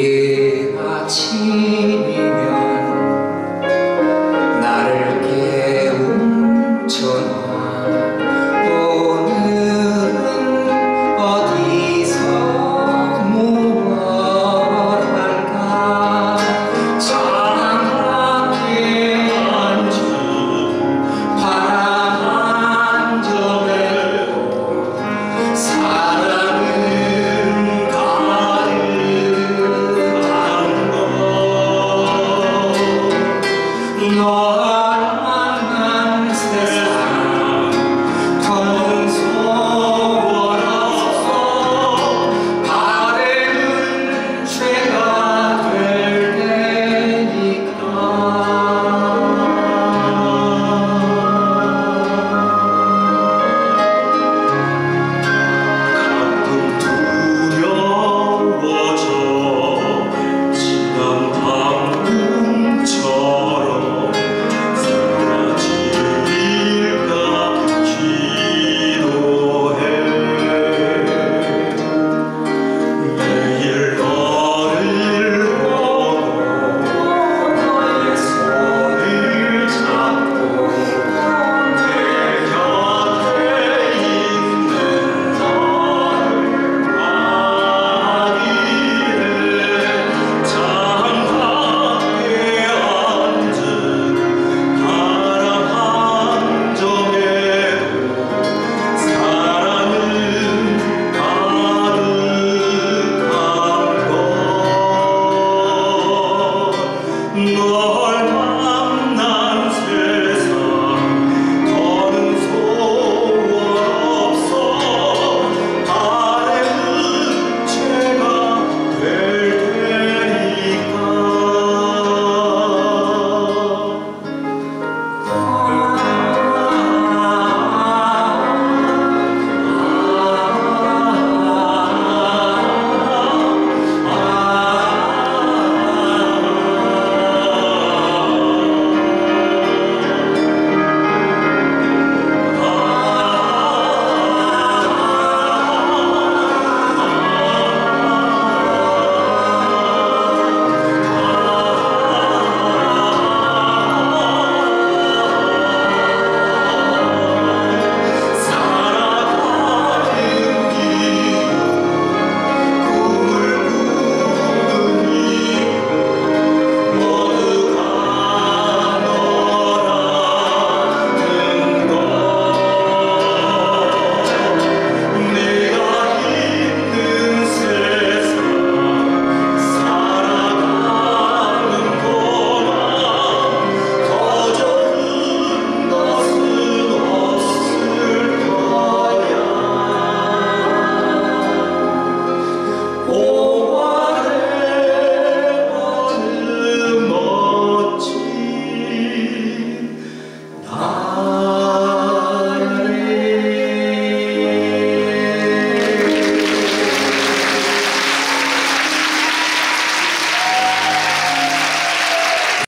이제 아침이면 나를 깨운 전화 No.